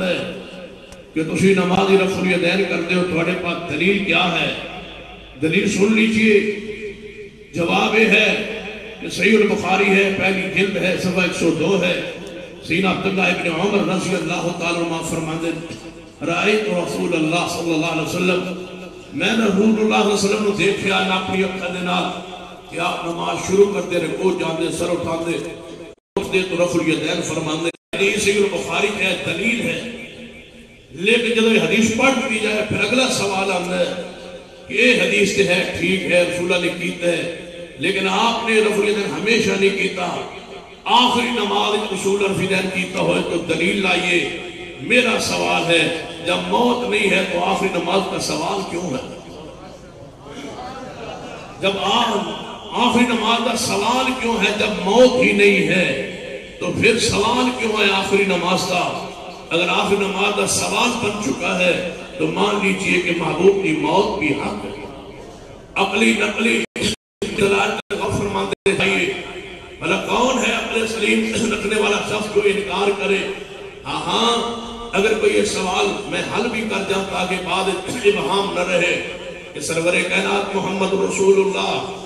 ہے کہ تسی نمازی رفض دین کرتے ہو تھوڑے پاس دلیل کیا ہے؟ دلیل سن لیجیے۔ جواب یہ ہے کہ صحیح البخاری ہے، پہلی جلد ہے، صفحہ ایک سو دو ہے۔ سینہ عبداللہ ابن عمر رضی اللہ تعالیٰ عنہ فرماندے رائیت رسول اللہ صلی اللہ علیہ وسلم، میں نے رسول اللہ صلی اللہ علیہ وسلم نے دیکھیا نا اپنی اکھا دینا کہ آپ نماز شروع کرتے رکو جاندے، سر اٹھاندے۔ اس دے تو رفع الیدین فرماندے۔ حدیث صحیح البخاری ہے، دلیل ہے۔ لیکن جب حدیث پڑھ کی جائے، پھر اگلا سوال آتا ہے کہ یہ حدیث تے ہے، ٹھیک ہے، رسول اللہ نے کیتا ہے، لیکن آپ نے رفع الیدین ہمیشہ نہیں کیتا۔ آخری نماز رسول رفیدین کیتا ہوئے، تو دلیل لائیے۔ میرا سوال ہے، جب موت نہیں ہے، تو آخری نماز کا سوال کیوں ہے؟ جب آخری نماز کا سوال کیوں ہے؟ جب موت ہی نہیں ہے تو پھر سوال کیوں ہے آخری نماز کا؟ اگر آخری نماز کا سوال بن چکا ہے، تو مان لیجیے کہ محبوب کی موت بھی حق ہے۔ عقلی نقلی فرماتے ہیں بھلا کون ہے اپنے سلیم رکھنے والا شخص جو انکار کرے؟ ہاں ہاں اگر کوئی یہ سوال میں حل بھی کر جاؤں تاکہ بعد ابہام نہ رہے۔ کہ سرور کائنات محمد رسول اللہ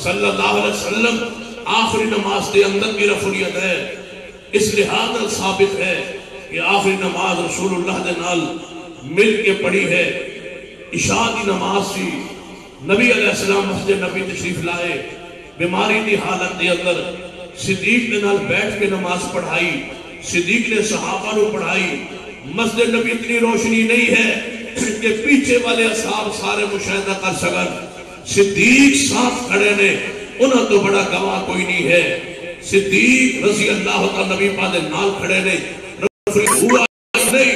صلی اللہ علیہ وسلم آخری نماز کے اندر کی رفلیت ہے۔ اس لحاظ ثابت ہے کہ آخری نماز رسول اللہ دے نال مل کے پڑی ہے۔ عشاء کی نماز سی نبی علیہ السلام مسجد نبی تشریف لائے۔ بیماری دی حالت دے اندر صدیق نے نال بیٹھ کے نماز پڑھائی، صدیق نے صحابہ نو پڑھائی۔ مسجد نبی اتنی روشنی نہیں ہے کہ پیچھے والے اصحاب سارے مشاہدہ کر سکن۔ صدیق ساتھ کھڑے نے۔ انہوں تو بڑا گواہ کوئی نہیں ہے۔ صدیق رضی اللہ تعالی نبی پادے نال کھڑے نے۔ رسول ہوا نہیں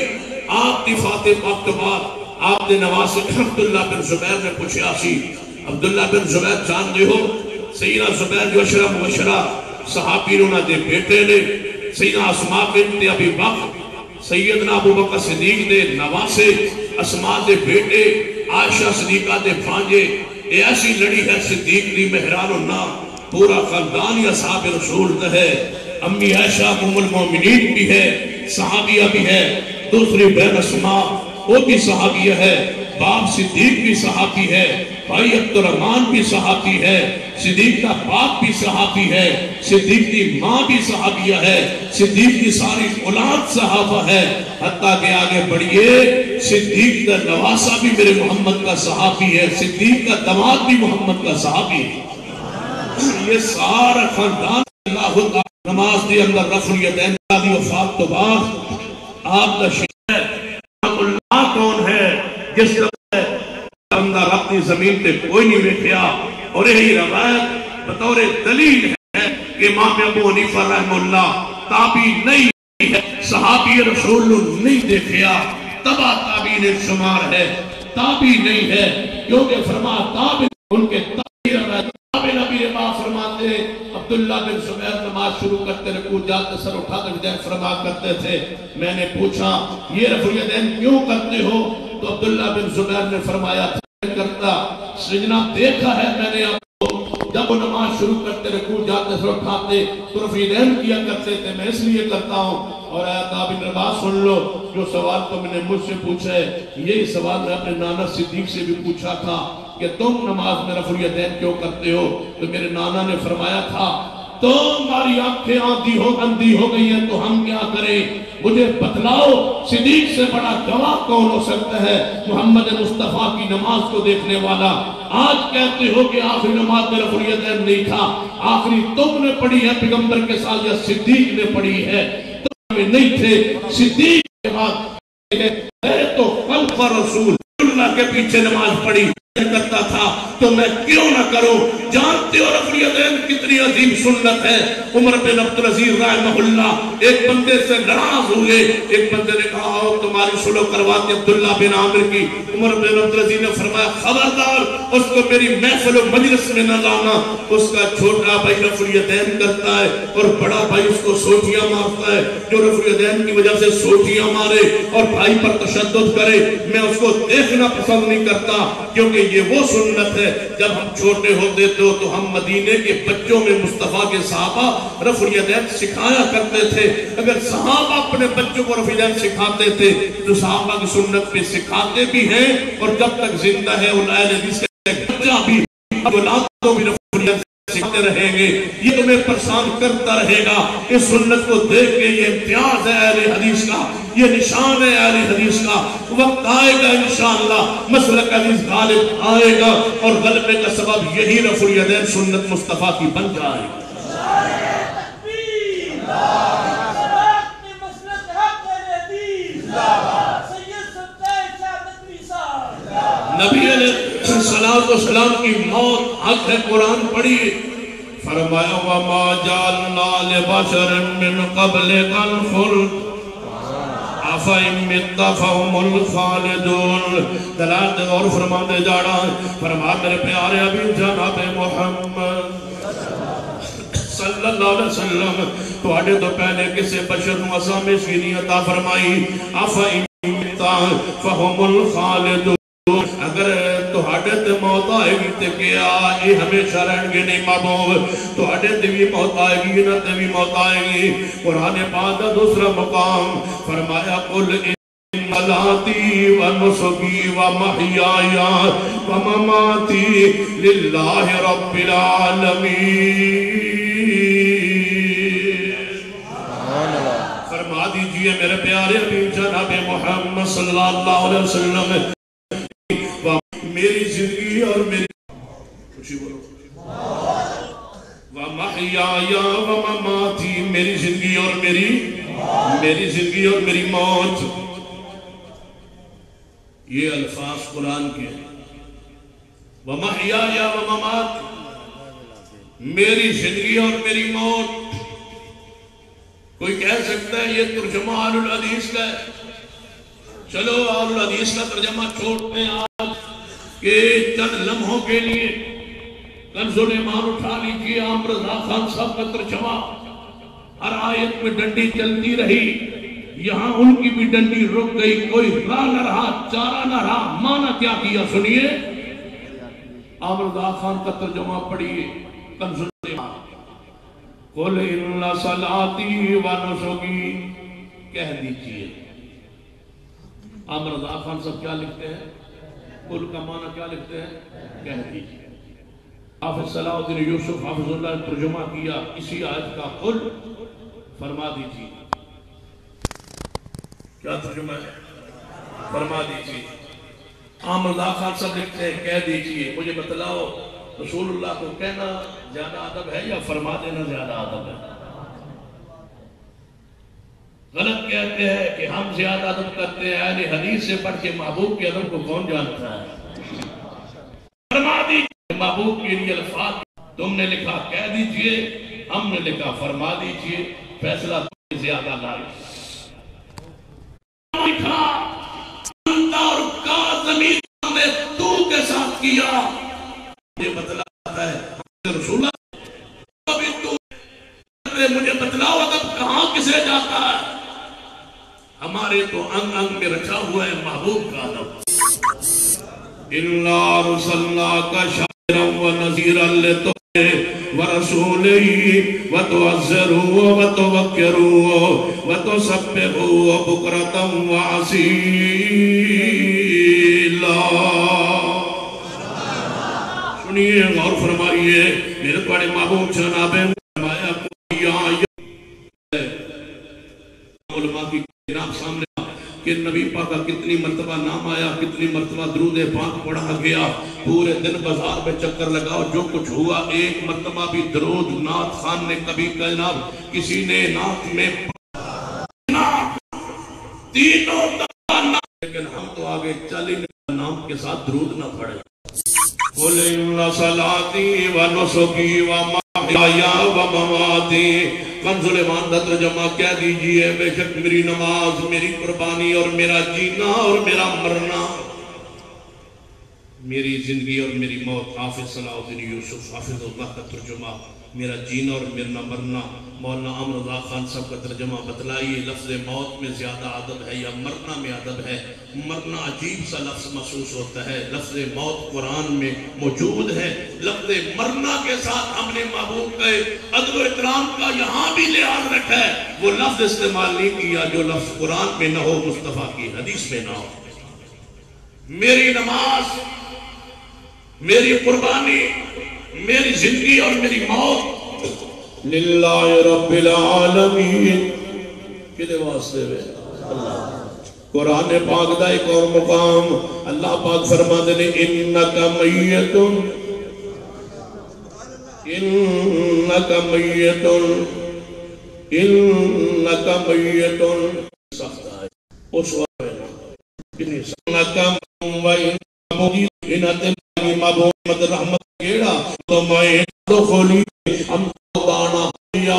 آپ دی فاتح پاک تو بعد آپ نے نواز عبداللہ بن زبیر نے پوچھا سی۔ عبداللہ بن زبیر جان دے ہو؟ سیدہ زبیر جو اشرا مبشرہ صحابی انہوں دے بیٹے نے۔ سیدہ اسماء بنت ابی بکر، سیدنا ابو بکر صدیق دے نواسے اسماء دے بیٹے، عائشہ صدیقہ دے بھانجے ایسی لڑی ہے صدیق لی مہران و پورا خاندان یا صحاب رسول دے ہے۔ امی عائشہ ام المومنین بھی ہے، صحابیہ بھی ہے، دوسری بین اسماء، وہ بھی صحابیہ ہے، باپ صدیق بھی صحابی ہے، بھائی عبد الرحمن بھی صحابی ہے، صدیق کا باپ بھی صحابی ہے۔ صدیق کی ماں بھی صحابیہ ہے، صدیق کی ساری اولاد صحابہ ہے۔ حتیٰ کہ آگے بڑھئے، صدیق کا نواسہ بھی میرے محمد کا صحابی ہے، صدیق کا دماد بھی محمد کا صحابی ہے۔ یہ سارا خاندان اللہ تعالی نماز دی اندر رفعیت دی وفات تو بعد آپ کا شہر اللہ کون ہے جس طرح اندر اپنی زمین تے کوئی نہیں بیٹھیا اور یہی روایت بطور دلیل ہے امام ابو حنیفہ رحم اللہ تابی نہیں ہے، صحابی رسول نہیں دیکھیا تبا تابی نے شمار ہے تابی نہیں ہے، کیونکہ فرما تابی ان کے تابی روایت تابی نبی ربا فرماتے عبداللہ بن زبیر نماز شروع کرتے رکو جاتے سر اٹھا کر دین فرما کرتے تھے۔ میں نے پوچھا، یہ رفع دین کیوں کرتے ہو؟ تو عبداللہ بن زبیر نے فرمایا کرتا سجنہ دیکھا ہے میں نے آپ جب وہ نماز شروع کرتے رکو جاتے سر اٹھاتے تو رفع دین کیا کرتے تھے، میں اس لیے کرتا ہوں۔ اور اے تابن رباس، سن لو، جو سوال تو میں نے مجھ سے پوچھا ہے، یہی سوال میں اپنے نانا صدیق سے بھی پوچھا تھا کہ تم نماز میں رفع دین کیوں کرتے ہو؟ تو میرے نانا نے فرمایا تھا تو ہماری آنکھیں آندھی ہو اندھی ہو گئی ہیں، تو ہم کیا کریں؟ مجھے بتلاؤ، صدیق سے بڑا گواہ کون ہو سکتا ہے؟ محمد مصطفیٰ کی نماز کو دیکھنے والا۔ آج کہتے ہو کہ آخری نماز میں رفع نہیں تھا۔ آخری تم نے پڑھی ہے، پیغمبر کے ساتھ یا صدیق نے پڑھی ہے۔ تم میں نہیں تھے۔ صدیق کے بعد تو خلق رسول، اللہ کے پیچھے نماز پڑھی۔ کرتا تھا، تو میں کیوں نہ کروں؟ جانتے ہو رفعی دین کتنی عظیم سنت ہے؟ عمر بن عبدالعزیز رحمہ اللہ ایک بندے سے ناراض ہوئے۔ ایک بندے نے کہا ہو تمہاری سلو کرواتے عبداللہ بن عامر کی۔ عمر بن عبدالعزیز نے فرمایا، خبردار، اس کو میری محفل و مجلس میں نہ لانا۔ اس کا چھوٹا بھائی رفعی دین کرتا ہے اور بڑا بھائی اس کو سوٹیاں مارتا ہے۔ جو رفعی دین کی وجہ سے سوٹیاں مارے اور بھائی پر تشدد کرے، میں اس کو دیکھنا پسند نہیں کرتا، کیونکہ کہ یہ وہ سنت ہے، جب ہم چھوٹے ہوتے تو تو ہم مدینے کے بچوں میں مصطفیٰ کے صحابہ رفع الیدین سکھایا کرتے تھے۔ اگر صحابہ اپنے بچوں کو رفع الیدین سکھاتے تھے تو صحابہ کی سنت پہ سکھاتے بھی ہیں اور جب تک زندہ ہے ان اہل حدیث کے بچہ بھی اولادوں بھی رفع الیدین سکھاتے رہیں گے، یہ تمہیں پرسان کرتا رہے گا۔ اس سنت کو دیکھ کے یہ امتیاز ہے اہل حدیث کا، یہ نشان ہے اہل حدیث کا۔ وقت آئے گا انشاءاللہ، مسلک حدیث غالب آئے گا اور غلبے کا سبب یہی رفع الیدین سنت مصطفیٰ کی بن جائے گا۔ نبی علیہ السلام کی موت حق ہے، قرآن پڑھی فرمایا، وما جعلنا لبشر من قبل الخلد افائم متفهم الخالدون۔ دلالت غور فرما دے فرما، میرے پیارے ابھی جناب محمد صلی اللہ علیہ وسلم تو آڑے تو پہلے کسے بشر نو اسامی سینی عطا فرمائی۔ افائم متفهم الخالدون۔ اگر گی تے کیا یہ ہمیشہ رہن گے نہیں محبوب تہاڈے تے بھی موت آئے گی نہ تے بھی موت آئے گی قرآن پاک کا دوسرا مقام فرمایا قل ان صلاتی و نسکی و محیایا و مماتی للہ رب العالمین فرما دیجیے میرے پیارے ابھی جناب محمد صلی اللہ علیہ وسلم میری زندگی اور میری خوشی بولو۔ وَمَحْيَايَا وَمَمَاتِي، میری زندگی اور میری میری زندگی اور میری موت۔ یہ الفاظ قرآن کے ہیں۔ وَمَحْيَايَا وَمَمَاتِي میری زندگی اور میری موت۔ کوئی کہہ سکتا ہے یہ ترجمہ آل الحدیث کا ہے۔ چلو آل الحدیث کا ترجمہ چھوڑتے ہیں۔ آج کہ چند لمحوں کے لیے کنز ایمان اٹھا لیجیے عام رضا خان صاحب کا ترجمہ۔ ہر آیت میں ڈنڈی چلتی رہی، یہاں ان کی بھی ڈنڈی رک گئی۔ کوئی راہ نہ رہا، چارہ نہ رہا مانا کیا کیا؟ سنیے۔ عام رضا خان کا ترجمہ پڑھیے کنز ایمان قل ان صلاتی و نسکی کہہ دیجیے۔ عام رضا خان صاحب کیا لکھتے ہیں؟ قل کا معنی کیا لکھتے ہیں؟ کہہ دیجیے حافظ صلاح الدین یوسف، حافظ اللہ نے ترجمہ کیا اسی آیت کا قل۔ فرما دیجیے۔ کیا ترجمہ ہے؟ فرما دیجیے۔ عام رضا خان صاحب لکھتے ہیں، کہہ دیجیے۔ مجھے بتلاؤ، رسول اللہ کو کہنا زیادہ ادب ہے یا فرما دینا زیادہ ادب ہے؟ غلط کہتے ہیں کہ ہم زیادہ ادب کرتے ہیں، اہل حدیث سے پڑھ کے محبوب کے ادب کو کون جانتا ہے؟ فرما دیجیے محبوب کے لیے الفاظ۔ تم نے لکھا، کہہ دیجیے۔ ہم نے لکھا، فرما دیجیے۔ فیصلہ تم نے زیادہ لائے لکھا انت اور کا زمین نے تو کے ساتھ کیا یہ بتلاتا ہے رسول اللہ ابھی تو مجھے بتلاؤ ادب کہاں کسے جاتا ہے ہمارے تو انگ انگ میں رچا ہوا ہے محبوب کا ادب۔ اللہ رسولنا کا شاعرا و نظیرا لتوے ورسولی و تعذروا و توکروا و تسبحوا بکرتا و عصیلا سنیے غور فرمائیے، میرے توڑے محبوب جناب فرمایا کوئی آیا علماء کی نام سامنے کہ نبی پاک کا کتنی مرتبہ نام آیا، کتنی مرتبہ درود پاک پڑھا گیا، پورے دن بازار میں چکر لگاؤ، جو کچھ ہوا، ایک مرتبہ بھی درود نات خان نے کبھی جناب کسی نے نات میں تینوں لیکن ہم تو آگے چل ہی نام کے ساتھ درود نہ پڑھے۔ قل ان صلاتی و نسکی و کنزل ایمان دا ترجمہ کہہ دیجیے، بے شک میری نماز میری قربانی اور میرا جینا اور میرا مرنا۔ میری زندگی اور میری موت، حافظ صلاح الدین یوسف، حافظ اللہ کا ترجمہ۔ میرا جینا اور میرا مرنا، مولانا عمر اللہ خان صاحب کا ترجمہ بتلائیے، لفظ موت میں زیادہ عدد ہے یا مرنا میں عدد ہے؟ مرنا عجیب سا لفظ محسوس ہوتا ہے، لفظ موت قرآن میں موجود ہے، لفظ مرنا کے ساتھ ہم نے محبوب کے عدل و اکرام کا یہاں بھی لحاظ رکھا ہے۔ وہ لفظ استعمال نہیں کیا جو لفظ قرآن میں نہ ہو، مصطفیٰ کی حدیث میں نہ ہو۔ میری نماز، میری قربانی میری زندگی اور میری موت للہ رب العالمین کدے واسطے میں قرآن پاک دا ایک اور مقام اللہ پاک فرما دے انکا میتن انکا میتن انکا میتن۔ سخت ہے۔ اس وقت انہی سنکا وین انہتے محمد رحمت گیڑا تو میں دخلی ہم بانا یا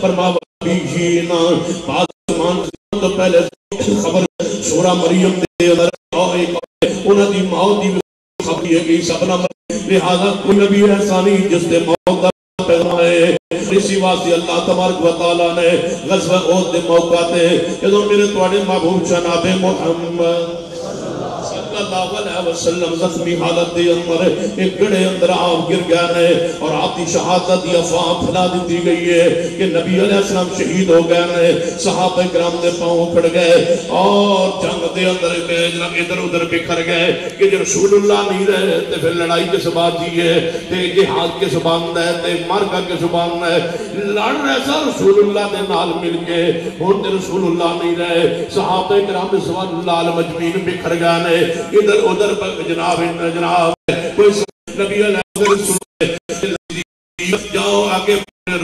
فرماوا بیجینا پاسمان تو پہلے خبر سورہ مریم دے اندر انہاں دی موت دی خبر یہ گئی سبنا لہذا کوئی نبی ایسا نہیں جس نے موت دا پیغام ہے اسی واسطے اللہ تبارک و تعالی نے غزوہ احد دے موقع تے جدوں میرے تواڈے محبوب جناب محمد اللہ علیہ وسلم زخمی حالت دے اندر ایک گڑے اندر آپ گر گئے نے اور آپ دی شہادت دی افواہ پھلا دیتی گئی ہے کہ نبی علیہ السلام شہید ہو گئے نے صحابہ کرام دے پاؤں کھڑ گئے اور جنگ دے اندر جناب ادھر ادھر بکھر گئے کہ جو رسول اللہ نہیں رہے تے پھر لڑائی کے سباب جیے تے جہاد کے سباب ہے؟ تے مرگا کے سباب ہے؟ لڑ رہے سا رسول اللہ دے نال مل کے۔ ہون تے رسول اللہ نہیں رہے۔ صحابہ کرام دے سباب اللہ مجمین بکھر گئے ادھر ادھر جناب جناب کوئی نبی علیہ وسلم جاؤ آگے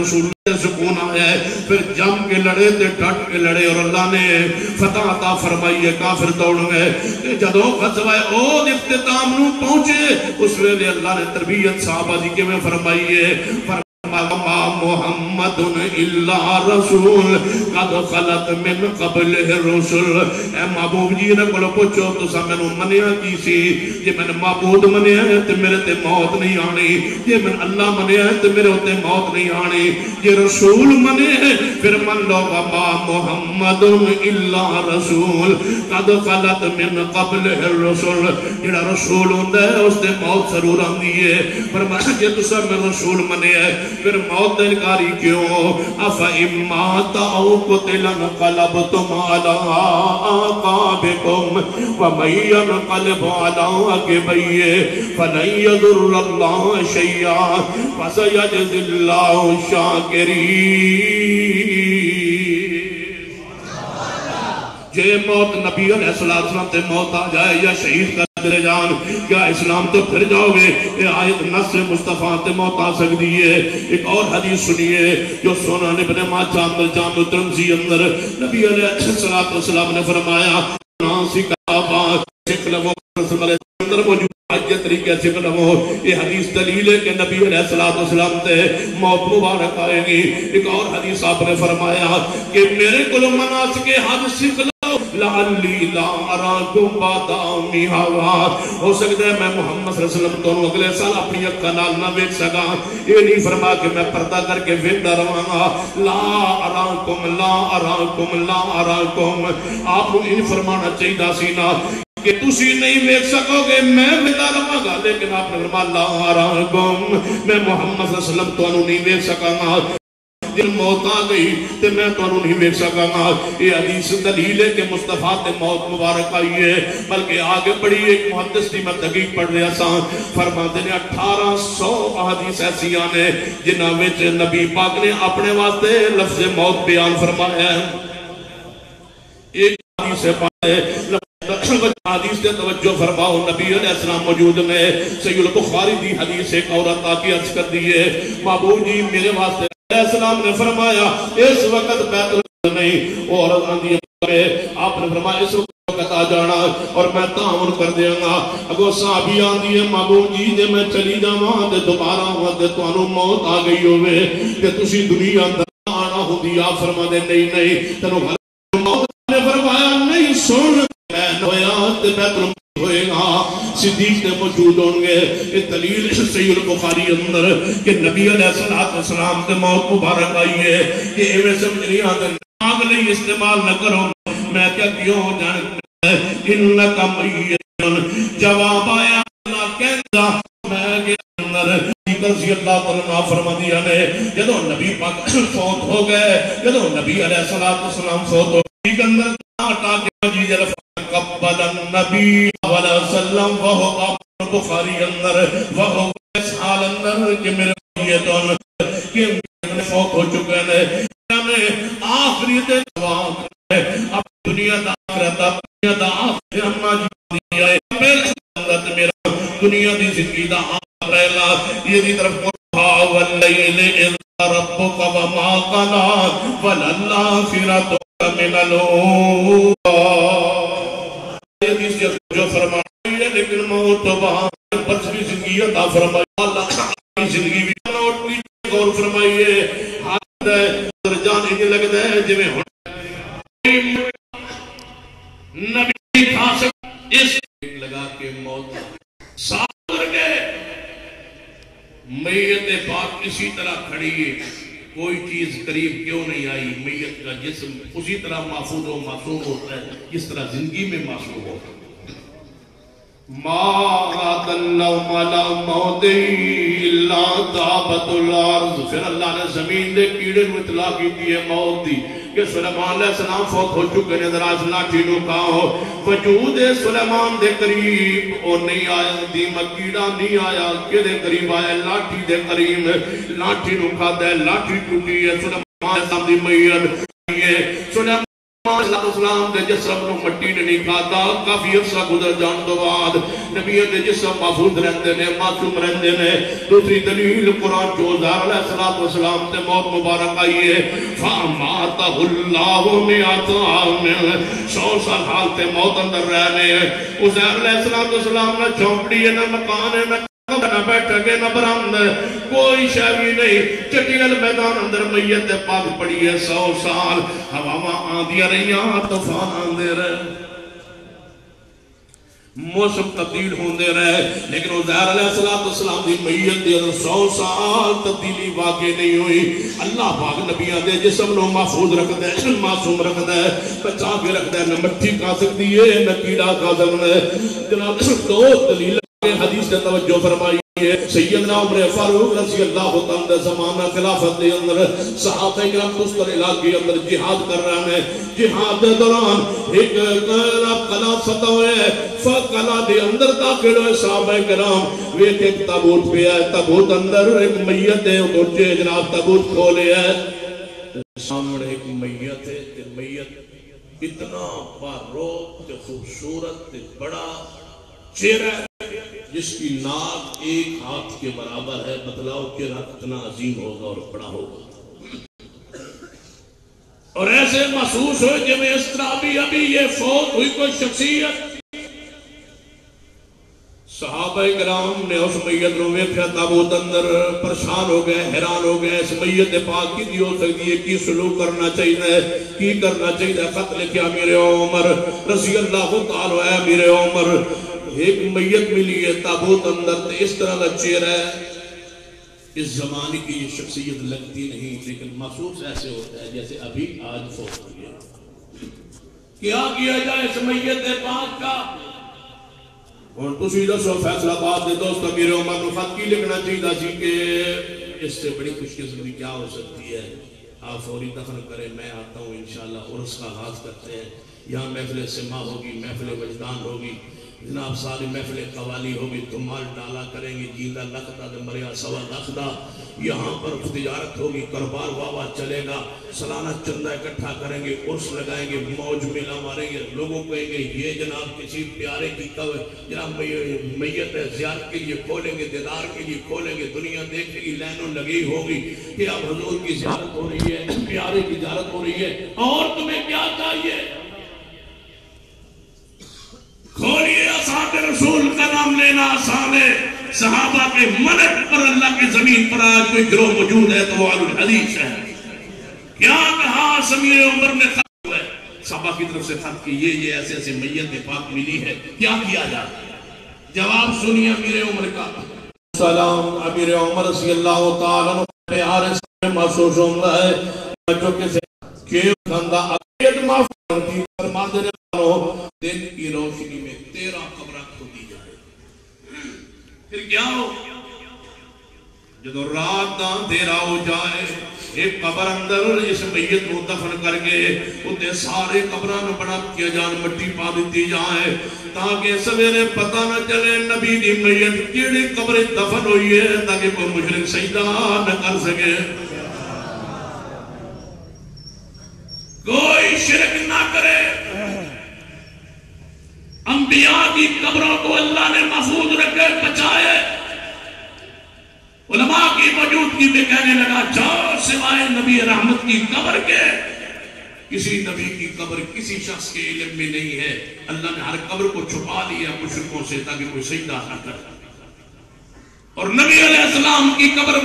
رسول اللہ سکون آیا ہے۔ پھر جم کے لڑے تے ڈٹ کے لڑے اور اللہ نے فتح عطا فرمائی ہے، کافر دوڑ گئے۔ جدو غزوہ او اختتام نو پہنچے، اس ویلے اللہ نے تربیت صحابہ جی کے میں فرمائی ہے؟ فرمائی محمد الا رسول، قد خلت من قبل الرسل. اے محبوب جی نے کولو پوچھو تسا مینوں منیا کی سی؟ جے میں معبود منیا ہے تے میرے تے موت نہیں آنی. جے میں اللہ منیا ہے تے میرے تے موت نہیں آنی. جے رسول منے ہے، پھر من لو ما محمد الا رسول. قد خلت من قبل الرسل. جڑا رسول ہوندا ہے، اس تے موت ضرور آندی ہے. پر میں جے تسا میں رسول منیا ہے پھر موت دلکاری کیوں؟ افا امات او قتلن قلب تم علا آقابکم ومین قلب علا اکبئیے فلن یدر اللہ شیعہ فسیجز اللہ شاکرین۔ جے موت نبی علیہ السلام تے موت آ جائے یا شہید کا دل جان، کیا اسلام تو پھر جاؤ گے یہ آیت نصر مصطفیٰ تے موت آ سکتی ہے۔ ایک اور حدیث سنیے جو سونا نے بنے ماں چاندر چاندر ترمزی اندر نبی علیہ السلام نے فرمایا، ناسی کا بات سکھ لگو رسول اللہ اندر موجود حج طریقے سے قدمو یہ حدیث دلیل ہے کہ نبی علیہ السلام تے موت مبارک آئے گی۔ ایک اور حدیث آپ نے فرمایا کہ میرے کلو مناسک حج سکھ لعلی لا اراکم بادامی ہوا۔ ہو سکتا ہے میں محمد صلی اللہ علیہ وسلم تو اگلے سال اپنی اکھا نال نہ بیٹھ سکا یہ نہیں فرما کہ میں پردہ کر کے ویندہ روانا لا اراکم لا اراکم لا اراکم آپ کو نہیں فرمانا چاہیے دا سینا کہ تسی نہیں بیٹھ سکو گے، میں ویندہ رواں گا، لیکن آپ نے فرما لا اراکم میں محمد صلی اللہ علیہ وسلم تو انہوں نہیں بیٹھ سکا گا دن موت آ گئی تے میں تو انہوں نہیں بیک سکا گا یہ حدیث دلیل ہے کہ مصطفیٰ تے موت مبارک آئی ہے، بلکہ آگے بڑی ایک محدث دی میں دقیق پڑھ رہا سا فرما دینے اٹھارہ سو حدیث ایسی آنے جنہ وچ نبی پاک نے اپنے واسطے لفظ موت بیان فرمایا ہے۔ ایک حدیث ہے پاک حدیث کے توجہ فرماؤ۔ نبی علیہ السلام موجود میں سید البخاری دی حدیث ایک عورت آکی عرض کر دیئے محبوب جی میرے واسطے علیہ السلام نے فرمایا، اس وقت بیت اللہ نہیں اور آندھی ہے آپ نے فرمایا، اس وقت آ جانا اور میں تعاون کر دیا گا۔ اگو صحابی آندھی ہے محبوب جی جے میں چلی جاواں تے دوبارہ ہوا تے تانوں موت آ گئی ہوئے۔ کہ تسی دنیا اندر آنا ہوندی آپ فرما دے، نہیں نہیں تینوں موت نے فرمایا، نہیں، سن، میں نویا، تے میں ہوئے گا۔ صدیق نے موجود ہوں گے۔ یہ دلیل سید البخاری اندر کہ نبی علیہ السلام کے موت مبارک آئی ہے کہ ایویں سمجھ نہیں آتے ناگ نہیں استعمال نہ کرو۔ میں کیا کیوں جان انکا میتن۔ جواب آیا، اللہ کہندا، میں کہ اندر رضی اللہ تعالیٰ فرما دیا نے جدو نبی پاک فوت ہو گئے جدو نبی علیہ السلام فوت ہو گئے اندر آٹا کے مجید قبل النبی علیہ وسلم وہو آپ بخاری اندر وہو اس حال اندر کہ میرے یہ میتن کہ میرے فوت ہو چکے ہیں میں آخری دن جواب اب دنیا دا آخرت، اب دنیا دا آخرت ہمنا جی دیا ہے میرا، دنیا دی زندگی دا آخرت پہلا یہ دی طرف لیکن وہاں بچ زندگی عطا فرمائی اللہ کی زندگی بھی غور حالت ہے لگتا ہے اس لگا کے موت کر گئے میت پاک اسی طرح کھڑی ہے کوئی چیز قریب کیوں نہیں آئی میت کا جسم اسی طرح محفوظ و معصوم ہوتا ہے جس طرح زندگی میں معصوم ہوتا ہے ما اللہ مالا موتی اللہ دابت الارض پھر اللہ نے زمین دے کیڑے کو اطلاع کی دیئے موت دی کہ سلیمان علیہ السلام فوت ہو چکے نے دراز لاٹھی نو کہا وجود سلیمان دے قریب او نہیں آیا دی مکیڑا نہیں آیا کہ دے قریب آیا، لاٹھی دے قریب لاٹھی نو کھا دے، لاٹھی ٹوٹی ہے، سلیمان علیہ السلام دی میت۔ سلیمان اللہ اسلام دے جسم نو مٹی نے نہیں کھاتا کافی عرصہ گزر جان دو بعد نبی دے جسم محفوظ رہندے نے معصوم رہندے نے دوسری دلیل قرآن جو زہر علیہ السلام تے موت مبارک آئی ہے فاماتہ اللہ میں آتا میں سو سال حال تے موت اندر رہنے عزیر علیہ السلام نے چونپڑی ہے نہ مکان ہے نہ نہ بیٹھ گئے نہ برامد کوئی شہوی نہیں چٹیل میدان اندر میت پاک پڑی ہے سو سال ہوا آن دیا رہی طوفان آن دے رہے موسم تبدیل ہون دے رہے لیکن عزیر علیہ السلام دی میت دے سو سال تبدیلی واقع نہیں ہوئی اللہ پاک نبیان دے جسم نو محفوظ رکھ دے معصوم رکھ دے بچا کے رکھ دے نہ مٹھی کا سکتی ہے نہ کیڑا کا سکتی ہے جناب دو دلیل حدیث نے توجہ فرمائی ہے سیدنا عمر فاروق رضی اللہ تعالی زمانہ خلافت دے اندر صحابہ کرام تستر علاقے اندر جہاد کر رہے ہیں۔ جہاد دے دوران ایک قلعہ فتح ہوئے فقلعہ دے اندر داخل ہوئے صحابہ کرام۔ وہ ایک تابوت پہ ہے تابوت اندر ایک میت ہے دوچے جناب تابوت کھولے ہے۔ سامنے ایک میت ہے، تے میت اتنا باروک خوبصورت، تے بڑا چہرہ جس کی ناک ایک ہاتھ کے برابر ہے، بتلاؤ کہ رات اتنا عظیم ہوگا اور بڑا ہوگا۔ اور ایسے محسوس ہوئے کہ میں اس طرح بھی ابھی یہ فوت ہوئی کوئی شخصیت۔ صحابہ کرام نے اس میت رو ویکھا تابوت اندر پریشان ہو گئے، حیران ہو گئے، اس میت پاک کی دی ہو سکتی ہے، کی سلوک کرنا چاہیے، کی کرنا چاہیے، خط لکھیا، میرے عمر، رضی اللہ تعالی ہے میرے عمر ایک میت ملی ہے، تابوت اندر اس طرح کا چہرہ ہے۔ اس زمانے کی یہ شخصیت لگتی نہیں، لیکن محسوس ایسے ہوتا ہے جیسے ابھی آج فوت ہوئی ہے کیا کیا جائے اس میت پاک کا؟ اور تسی دسو، فیصلہ بات دے دوست میرے عمر کو خط کی لکھنا چاہیے سی کہ اس سے بڑی خوش قسمتی کیا ہو سکتی ہے؟ آپ فوری دفن کریں، میں آتا ہوں انشاءاللہ عرص کا آغاز کرتے ہیں۔ یہاں محفل سما ہوگی، محفل وجدان ہوگی۔ جناب ساری محفل قوالی ہوگی تمال ڈالا کریں گے جیندہ لکھتا دے مریا سوا لکھتا یہاں پر تجارت ہوگی کربار واوا چلے گا۔ سلانہ چندہ اکٹھا کریں گے، عرص لگائیں گے، موج ملا ماریں گے، لوگوں کہیں گے، یہ جناب کسی پیارے کی کب جناب میت زیارت کے لیے کھولیں گے، دیدار کے لیے کھولیں گے، دنیا دیکھنے کی لینوں لگی ہوگی کہ اب حضور کی زیارت ہو رہی ہے، پیارے کی زیارت ہو رہی ہے۔ اور تمہیں کیا چاہیے؟ کھولیے۔ اصحاب رسول کا نام لینا آسان ہے۔ صحابہ کے ملک پر اللہ کی زمین پر آج کوئی گروہ موجود ہے تو وہ آل الحدیث ہے۔ کیا کہا سمیر عمر نے؟ خط ہوا ہے صحابہ کی طرف سے خط کی یہ یہ ایسے ایسے میت پاک ملی ہے، کیا کیا جاتا جواب سنیا میرے عمر کا۔ سلام، امیر عمر رضی اللہ تعالیٰ عنہ پیارے سے محسوس عمر ہے۔ جو کسے کیوں کھندہ اقید معفان کی فرما دینے والوں دن کی روشنی میں تیرا قبرہ کھودی جائے پھر کیا ہو جدو رات دا دیرا ہو جائے ایک قبر اندر اس میت کو دفن کر کے اتے سارے قبران بڑا کیا جان مٹی پا دیتی جائے تاکہ سویرے پتہ نہ چلے نبی دی میت کیڑی قبر دفن ہوئی ہے تاکہ کوئی مشرک سجدہ نہ کر سکے کوئی شرک نہ کرے انبیاء کی قبروں کو اللہ نے محفوظ رکھ کر بچائے۔ علماء کی موجودگی میں کہنے لگا، جاؤ سوائے نبی رحمت کی قبر کے۔ کسی نبی کی قبر کسی شخص کے علم میں نہیں ہے۔ اللہ نے ہر قبر کو چھپا لیا مشرکوں سے تاکہ کوئی سجدہ نہ کر اور نبی علیہ السلام کی قبر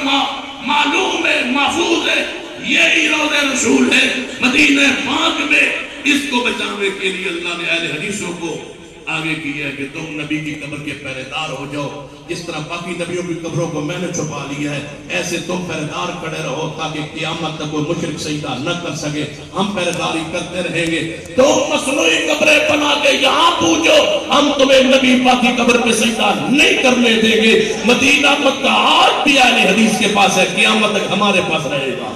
معلوم ہے، محفوظ ہے۔ یہی روض رسول ہے۔ مدینہ پاک میں اس کو بچانے کے لیے اللہ نے اہل حدیثوں کو آگے کیا کہ تم نبی کی قبر کے پہریدار ہو جاؤ۔ جس طرح باقی نبیوں کی قبروں کو میں نے چھپا لیا ہے، ایسے تم پہریدار کھڑے رہو تاکہ قیامت تک کوئی مشرک سجدہ نہ کر سکے۔ ہم پہریداری کرتے رہیں گے۔ تم مصنوعی قبریں بنا کے یہاں پوچھو ہم تمہیں نبی پاک کی قبر پہ سجدہ نہیں کرنے دیں گے۔ مدینہ مکہ آج بھی اہل حدیث کے پاس ہے، قیامت تک ہمارے پاس رہے گا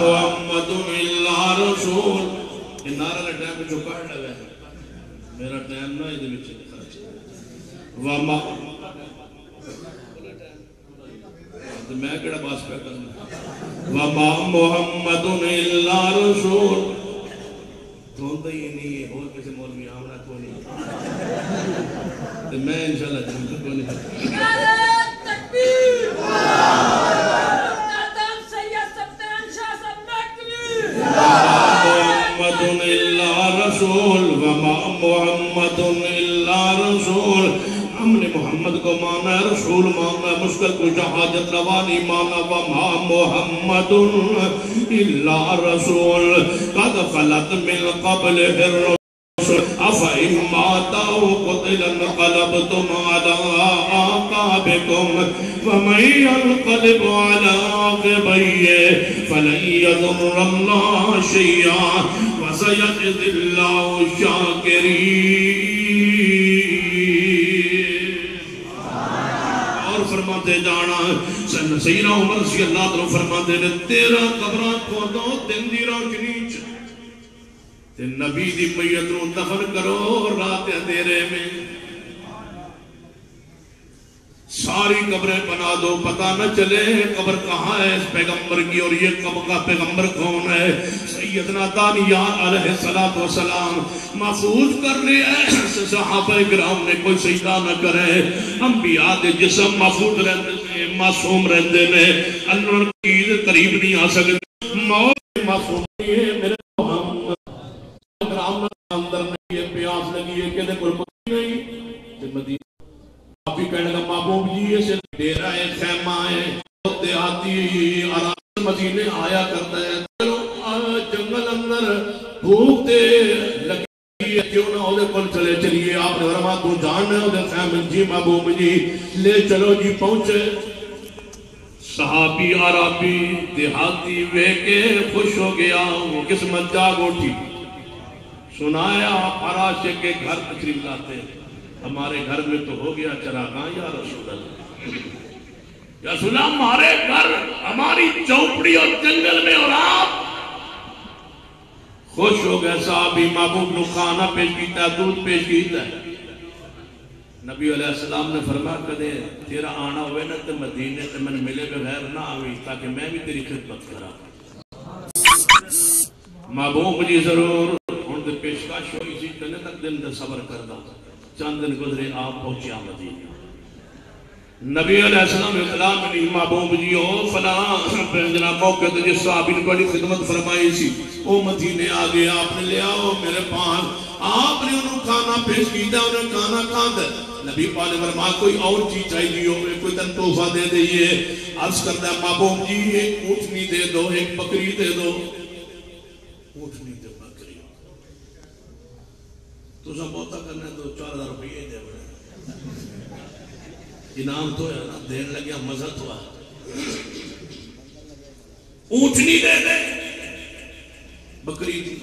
محمد اللہ رسول یہ نعرہ لے ٹائم جو پڑھ لگا ہے میرا ٹائم نہ ادھر بچے خرچ وما میں کڑا باس پہ کرنا وما محمد اللہ رسول تو تو یہ نہیں ہے اور کسی مولوی آمنا کو نہیں تو میں انشاءاللہ جنت کو نہیں تکبیر محمد کو مانا ہے، رسول مانا ہے، مشکل کو شہادت روانی مانا وما محمد اللہ رسول. قد خلط من قبل الرسول افہم ماتاو قتلن قلبتم على آقابكم ومن ينقلب على آقبيه فلن يضر الله شيئا وسيجزي الله الشاكرين. دے فرماتے جانا سیدنا عمر رضی اللہ تعالیٰ فرما دے نے، تیرا قبرات کو دو دن دی روشنی تے نبی دی میت نو دفن کرو، رات اندھیرے میں۔ ساری قبریں بنا دو، پتہ نہ چلے قبر کہاں ہے، اس پیغمبر کی اور یہ قبر کا پیغمبر کون ہے؟ سیدنا دانیان علیہ السلام محفوظ کر لیا ہے صحابہ اکرام نے کوئی سجدہ نہ کرے۔ انبیاء دے جسم محفوظ رہتے ہیں، معصوم رہتے ہیں۔ اللہ کی قریب نہیں آ سکتے موت معصوم نہیں ہے، میرے محمد اکرام نے اندر نہیں ہے، پیاس لگی ہے کہ کوئی کوئی ڈیرہ ہے، خیمہ ہے دیہاتی آرام مدینے آیا کرتا ہے۔ جنگل اندر بھوک تے لگی ہے کیوں نہ ہوتے کل چلے چلیے۔ آپ نے فرما تو جان ہے ہوتے خیمہ۔ جی محبوب جی لے چلو جی پہنچے۔ صحابی، عربی، دیہاتی، وے کے خوش ہو گیا، وہ قسمت جاگ اٹھی۔ سنایا پراشے کے گھر تشریف لاتے۔ ہمارے گھر میں تو ہو گیا چراغاں، یا رسول اللہ؟ یا سنا، ہمارے گھر، ہماری چوپڑی اور جنگل میں اور آپ خوش ہو گئے، صحابی محبوب نو کھانا پیش کیتا، دودھ پیش کیتا نبی علیہ السلام نے فرمایا، کدے تیرا آنا ہوئے نا، تے مدینے تے میں ملے بغیر نہ آوی تاکہ میں بھی تیری خدمت کرا محبوب جی ضرور دے پیشکش ہوئی سی کنے تک دن دے صبر کردہ چند دن گزرے، آپ پہنچیا مدینہ نبی علیہ السلام اطلاع میں محبوب جی ہو فلاں جناب موقع تے جس صحابی نے بڑی خدمت فرمائی سی، او مدینے آگے آپ نے لے آؤ میرے پاس۔ آپ نے انہوں کھانا پیش کیتا انہیں کھانا کھان کھاندہ نبی پاک نے فرما کوئی اور چیز چاہیے ہو کوئی تن توفہ دے دئیے عرض کرتا ہے، محبوب جی ایک اونٹنی دے دو، ایک بکری دے دو۔ اونٹنی دے بکری۔ تو سب بہتا کرنا ہے تو چار ہزار روپیے دے بڑے انعام تو ہے دین لگیا مزہ تو اونٹنی دے دے۔ بکری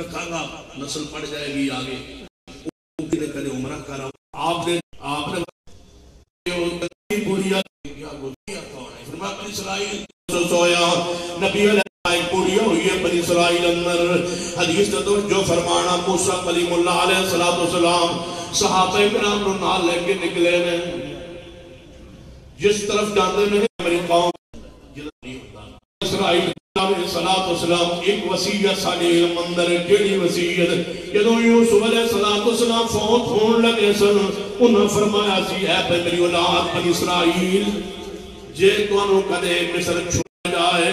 رکھا گا، نسل پڑ جائے گی آگے۔ اونٹنی نے کدے عمرہ کرا آپ نے آپ نے کیا کون ہے؟ بنی اسرائیل۔ سویا، نبی علیہ ہوئی ہے بنی اسرائیل اندر۔ حدیث تو جو فرمانا، موسیٰ قلیم اللہ علیہ السلام صحابہ کرام نو نال لے کے نکلے نے۔ جس طرف جاندے نے میری قوم اسرائیل علیہ ایک علم اندر یوسف علیہ فوت ہون لگے سن فرمایا سی، اے میری اولاد اسرائیل، جے کدے مصر چھوڑ جائے،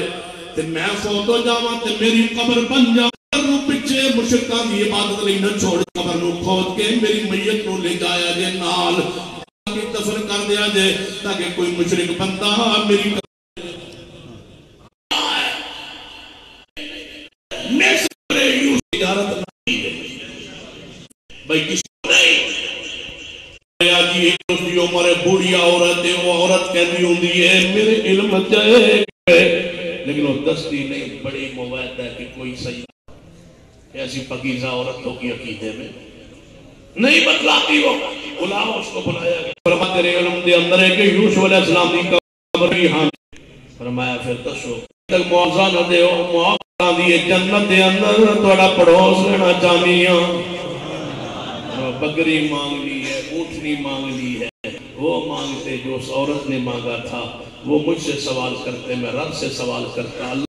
تے میں فوت ہو جاواں تے میری قبر بن جا نو پچھے مشرکان دی عبادت لئی نہ چھوڑ، قبر نو کھود کے میری میت نو لے جایا جے نال۔ کی دفن کر دیا جے تاکہ کوئی مشرک بندہ میری بھائی کسی نہیں عمر بوڑی عورت ہے وہ عورت کہتی ہوں ہے میرے علم جائے لیکن وہ دستی نہیں بڑی موید ہے کہ کوئی صحیح ایسی پکیزہ عورت ہوگی عقیدے میں نہیں بتلاتی وہ۔ بلاؤ اس کو بلایا گیا۔ فرما تیرے علم دے اندر ہے کہ یوسف علیہ السلام دی قبر یہاں فرمایا پھر دسو تک معاوضہ نہ دے ہو معاوضہ دیئے جنت دے اندر توڑا پڑھوس لینا چاہنی ہاں۔ بکری مانگ لی ہے، اونٹنی مانگ لی ہے۔ وہ مانگتے جو اس عورت نے مانگا تھا، وہ مجھ سے سوال کرتے، میں رب سے سوال کرتا۔ اللہ